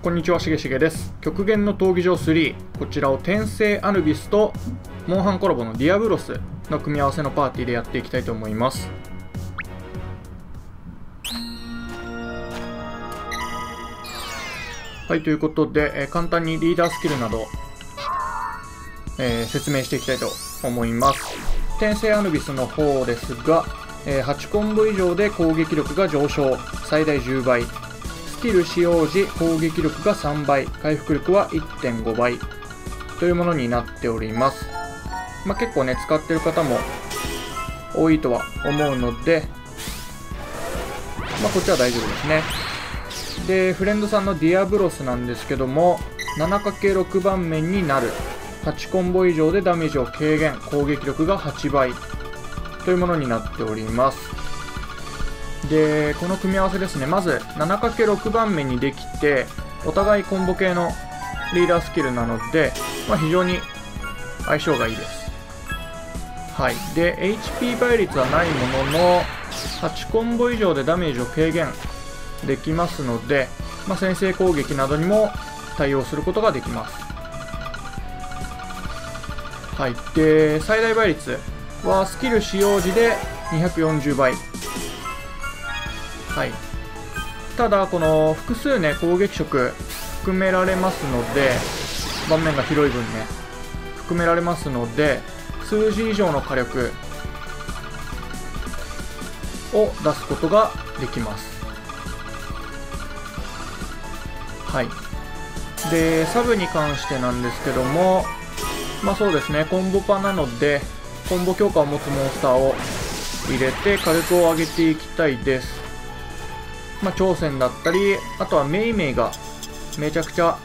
こんにちはしげしげです。極限の闘技場3こちらを転生アヌビスとモンハンコラボのディアブロスの組み合わせのパーティーでやっていきたいと思います。はいということで、えー簡単にリーダースキルなど、えー説明していきたいと思います。転生アヌビスの方ですが、えー8コンボ以上で攻撃力が上昇。最大10倍。スキル使用時攻撃力が3倍回復力は1.5倍というものになっております、まあ、結構ね使ってる方も多いとは思うので、まあ、こっちは大丈夫ですね。でフレンドさんのディアブロスなんですけども 7×6 番目になる。8コンボ以上でダメージを軽減攻撃力が8倍というものになっております。でこの組み合わせですね。まず 7×6 番目にできてお互いコンボ系のリーダースキルなので、まあ、非常に相性がいいです。はい。で HP 倍率はないものの8コンボ以上でダメージを軽減できますので、まあ、先制攻撃などにも対応することができます。はい。で最大倍率はスキル使用時で240倍。はい、ただこの複数ね攻撃色含められますので盤面が広い分ね含められますので数字以上の火力を出すことができます。はい。でサブに関してなんですけどもまあそうですねコンボパなのでコンボ強化を持つモンスターを入れて火力を上げていきたいです。まあ、挑戦だったり、あとはメイメイがめちゃくちゃ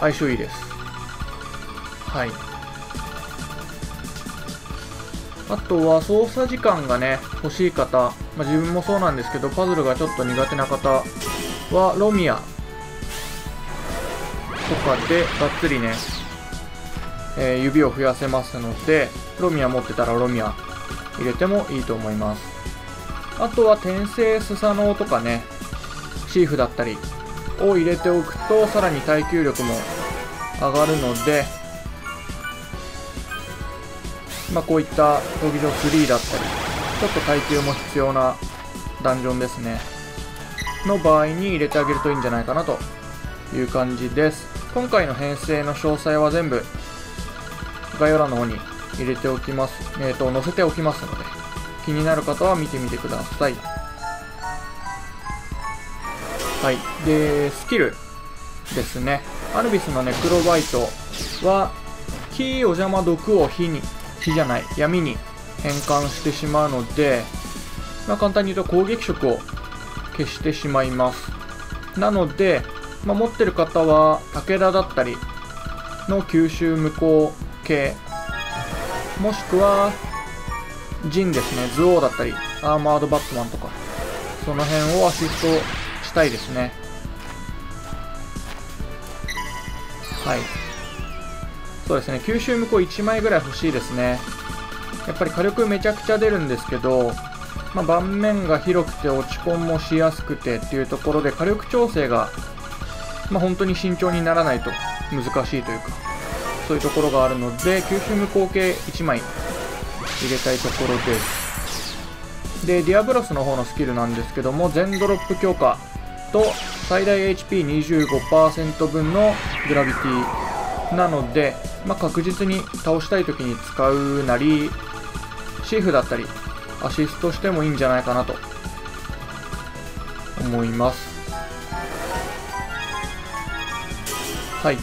相性いいです。はい。あとは操作時間がね、欲しい方、まあ、自分もそうなんですけど、パズルがちょっと苦手な方は、ロミアとかでがっつりね、えー指を増やせますので、ロミア持ってたらロミア入れてもいいと思います。あとは転生スサノオとかね、シーフだったりを入れておくと、さらに耐久力も上がるので、まあこういった闘技場3だったり、ちょっと耐久も必要なダンジョンですね。の場合に入れてあげるといいんじゃないかなという感じです。今回の編成の詳細は全部概要欄の方に入れておきます。えっ、と、載せておきますので、気になる方は見てみてください。はい。で、スキルですね。アルビスのネクロバイトは、火、お邪魔、毒を火に、火じゃない、闇に変換してしまうので、まあ、簡単に言うと攻撃色を消してしまいます。なので、まあ、持ってる方は、武田だったりの吸収無効系、もしくは、ジンですね、ズオーだったり、アーマードバットマンとか、その辺をアシストしたいですね。はい。そうですね、吸収無効1枚ぐらい欲しいですね。やっぱり火力めちゃくちゃ出るんですけど、まあ、盤面が広くて落ち込んもしやすくてっていうところで火力調整が、まあ、本当に慎重にならないと難しいというか、そういうところがあるので、吸収無効系1枚入れたいところです。で、ディアブロスの方のスキルなんですけども、全ドロップ強化と最大 HP25% 分のグラビティなので、まあ、確実に倒したい時に使うなり、シーフだったり、アシストしてもいいんじゃないかなと思います。はい。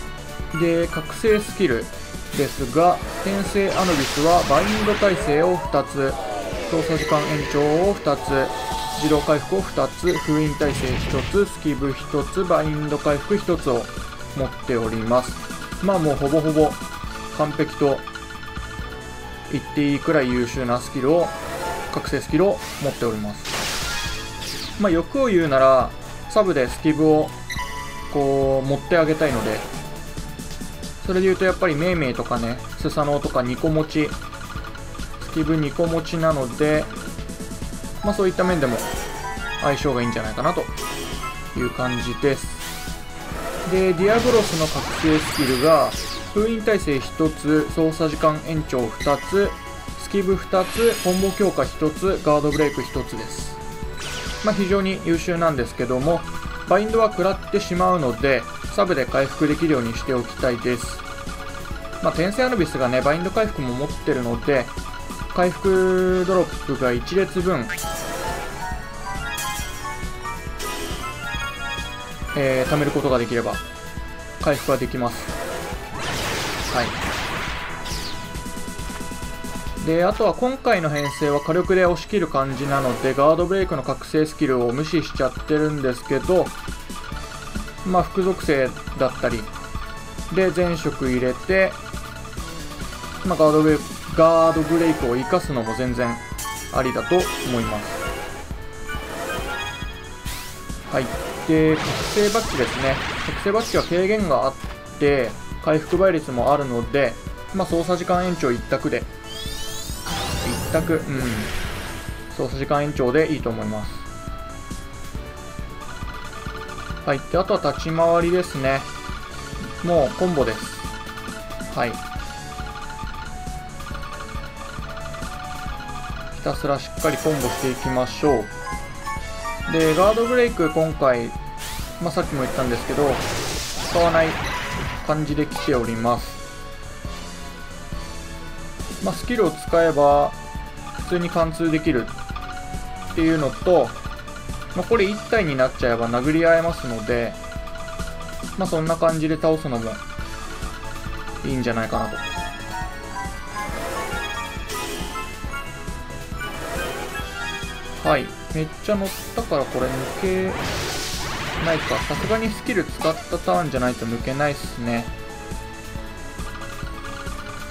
で、覚醒スキルですが、転生アヌビスはバインド耐性を2つ、操作時間延長を2つ、自動回復を2つ、封印耐性1つ、スキブ1つ、バインド回復1つを持っております。まあもうほぼほぼ完璧と言っていいくらい優秀なスキルを、覚醒スキルを持っております。まあ欲を言うなら、サブでスキブをこう持ってあげたいので、それで言うとやっぱりメイメイとかね、スサノオとか2個持ち、スキブ2個持ちなので、まあそういった面でも相性がいいんじゃないかなという感じです。でディアブロスの覚醒スキルが封印耐性1つ操作時間延長2つスキブ2つコンボ強化1つガードブレイク1つです。まあ、非常に優秀なんですけどもバインドは食らってしまうのでサブで回復できるようにしておきたいです。まあ、天性アヌビスがねバインド回復も持ってるので回復ドロップが1列分。えー、貯めることができれば回復はできます。はい。であとは今回の編成は火力で押し切る感じなのでガードブレイクの覚醒スキルを無視しちゃってるんですけどまあ副属性だったりで全色入れて、まあ、ガードブレガードブレイクを生かすのも全然ありだと思います。はい。で、覚醒バッジですね。覚醒バッジは軽減があって、回復倍率もあるので、まあ、操作時間延長一択で、一択、うん、操作時間延長でいいと思います。はい。で、あとは立ち回りですね。もうコンボです。はい。ひたすらしっかりコンボしていきましょう。で、ガードブレイク今回、まあ、さっきも言ったんですけど、使わない感じで来ております。まあ、スキルを使えば、普通に貫通できるっていうのと、まあ、これ1体になっちゃえば殴り合えますので、まあ、そんな感じで倒すのもいいんじゃないかなと。はい。めっちゃ乗ったからこれ抜けないか。さすがにスキル使ったターンじゃないと抜けないっすね。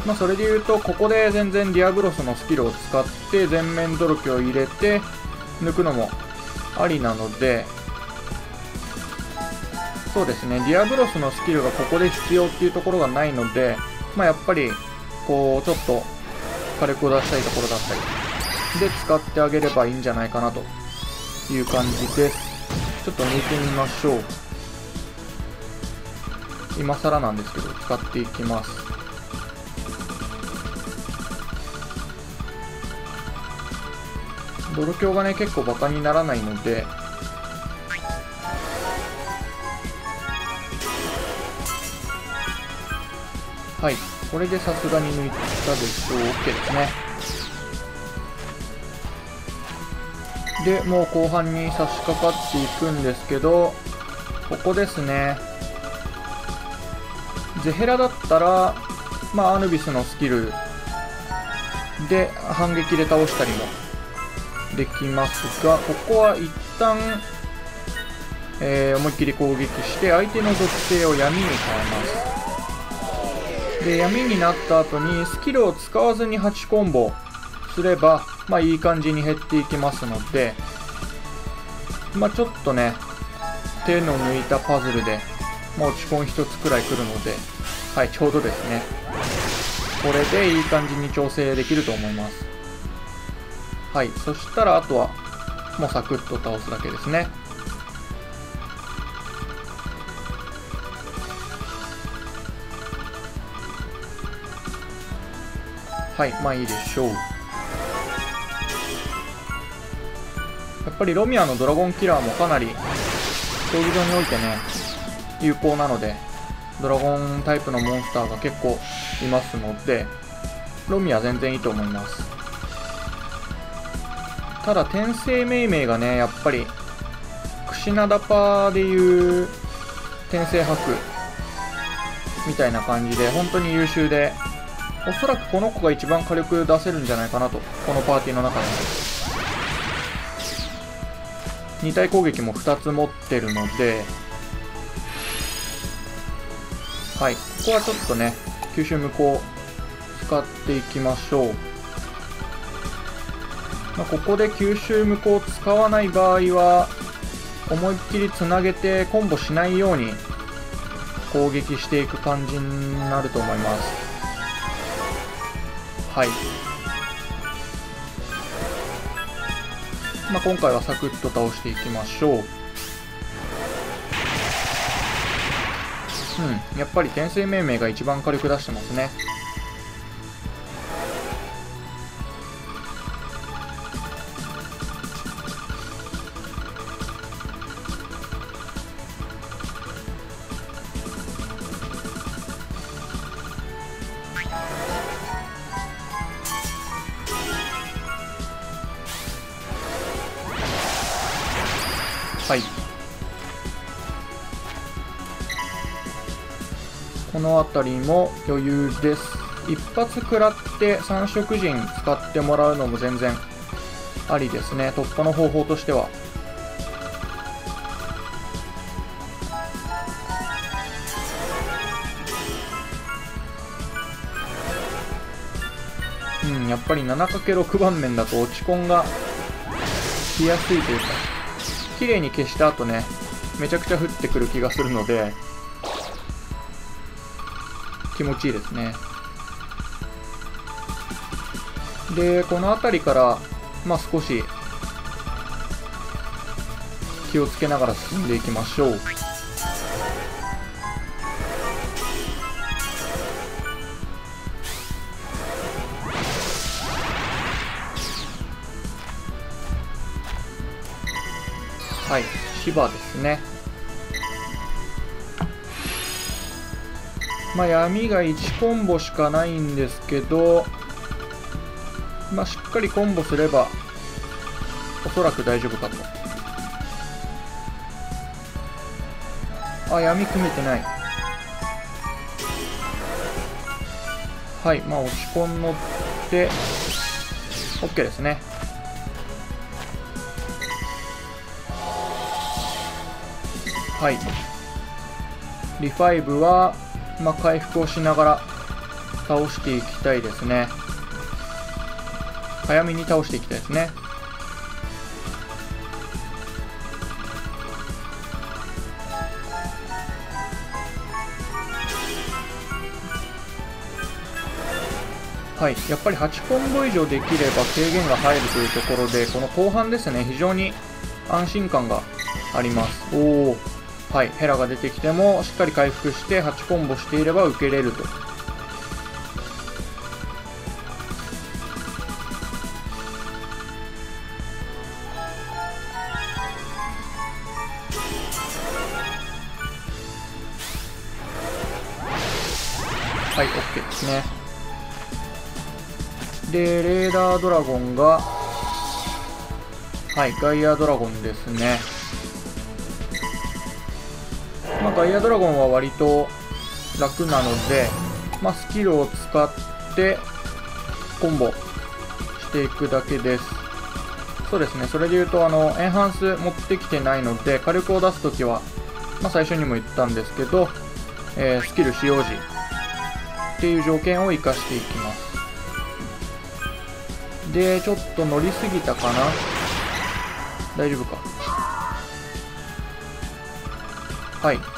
まあそれで言うと、ここで全然ディアブロスのスキルを使って全面ドロキを入れて抜くのもありなので、そうですね、ディアブロスのスキルがここで必要っていうところがないので、まあやっぱり、こう、ちょっと火力を出したいところだったりで使ってあげればいいんじゃないかなという感じです。ちょっと抜いてみましょう。今更なんですけど使っていきます。泥鏡がね結構バカにならないので。はい。これでさすがに抜いたでしょう OK ですね。でもう後半に差し掛かっていくんですけどここですね。ゼヘラだったら、まあ、アヌビスのスキルで反撃で倒したりもできますがここは一旦、えー、思いっきり攻撃して相手の属性を闇に変えますで闇になった後にスキルを使わずに8コンボすればまあいい感じに減っていきますので、まあちょっとね、手の抜いたパズルで、まあ落ち込ん1つくらい来るので、はい、ちょうどですね。これでいい感じに調整できると思います。はい、そしたらあとは、もうサクッと倒すだけですね。はい、まあいいでしょう。やっぱりロミアのドラゴンキラーもかなり競技場においてね有効なのでドラゴンタイプのモンスターが結構いますのでロミア全然いいと思いますただ転生命名がねやっぱりクシナダパーでいう転生博みたいな感じで本当に優秀でおそらくこの子が一番火力出せるんじゃないかなとこのパーティーの中で2体攻撃も2つ持ってるので、はい、ここはちょっとね、吸収無効使っていきましょう。まあ、ここで吸収無効使わない場合は、思いっきりつなげてコンボしないように攻撃していく感じになると思います。はい。まあ、今回はサクッと倒していきましょううんやっぱり天性命名が一番火力出してますねはい。この辺りも余裕です。一発食らって三色陣使ってもらうのも全然ありですね。突破の方法としては。うんやっぱり 7×6 番面だと落ち込んがしやすいというか。綺麗に消した後ねめちゃくちゃ降ってくる気がするので気持ちいいですね。でこの辺りからまあ少し気をつけながら進んでいきましょう。はい。芝ですね。まあ闇が1コンボしかないんですけどまあしっかりコンボすればおそらく大丈夫かと。あ闇組めてない。はい。まあ落ち込ん乗って OK ですね。はい。リファイブは、まあ、回復をしながら倒していきたいですね。早めに倒していきたいですね。はい、やっぱり8コンボ以上できれば軽減が入るというところでこの後半ですね。非常に安心感があります。おおはいヘラが出てきてもしっかり回復して8コンボしていれば受けれると。はい OK ですね。でレーダードラゴンがはいガイアドラゴンですね。ガイアドラゴンは割と楽なので、まあ、スキルを使ってコンボしていくだけです。そうですね。それで言うとあのエンハンス持ってきてないので火力を出すときは、まあ、最初にも言ったんですけど、えー、スキル使用時っていう条件を生かしていきます。でちょっと乗りすぎたかな？大丈夫か？はい。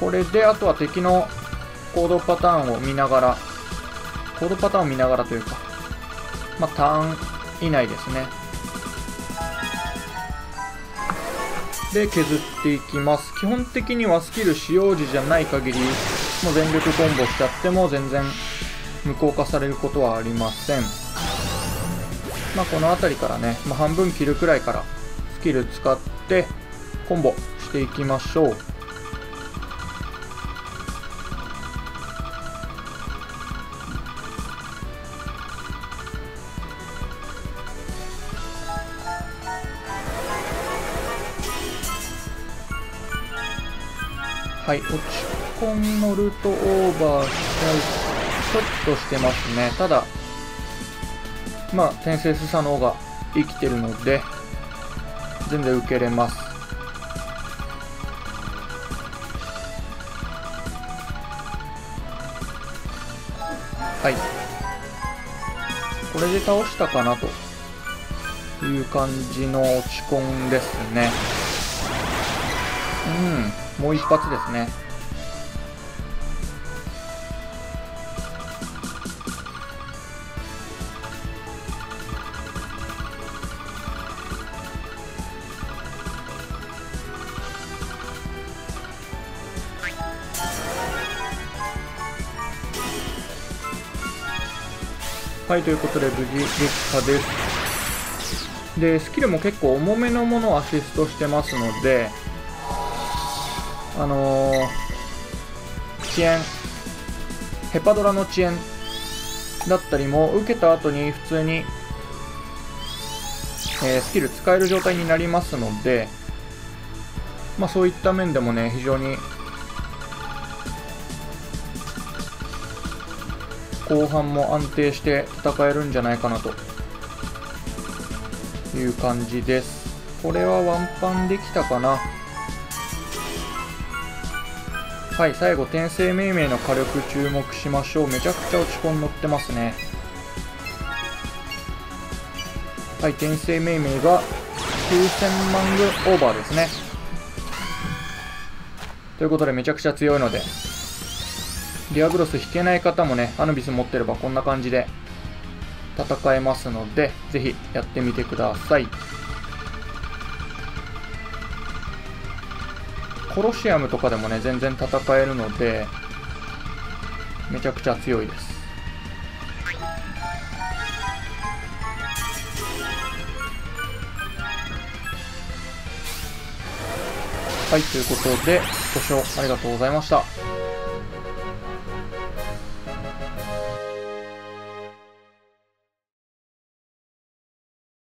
これであとは敵の行動パターンを見ながら行動パターンを見ながらというかまあターン以内ですね。で削っていきます。基本的にはスキル使用時じゃない限りもう全力コンボしちゃっても全然無効化されることはありません。まあこの辺りからね、まあ、半分切るくらいからスキル使ってコンボしていきましょう。はい、落ち込んのルートオーバーしちゃう、ちょっとしてますね。ただ、まあ、転生スサノオが生きてるので、全然受けれます。はい。これで倒したかなという感じの落ち込んですね。うん。もう一発ですね。はいということで無事できたです。でスキルも結構重めのものをアシストしてますのであのー、遅延。ヘパドラの遅延だったりも受けた後に普通に、えー、スキル使える状態になりますので、まあ、そういった面でもね非常に後半も安定して戦えるんじゃないかなと。いう感じです。これはワンパンできたかな。はい最後転生命名の火力注目しましょう。めちゃくちゃ落ちコン乗ってますね。はい転生命名が9000万オーバーですね。ということでめちゃくちゃ強いので。ディアブロス引けない方もね、アヌビス持ってればこんな感じで戦えますので、ぜひやってみてください。コロシアムとかでもね、全然戦えるので、めちゃくちゃ強いです。はい、ということで、ご視聴ありがとうございました。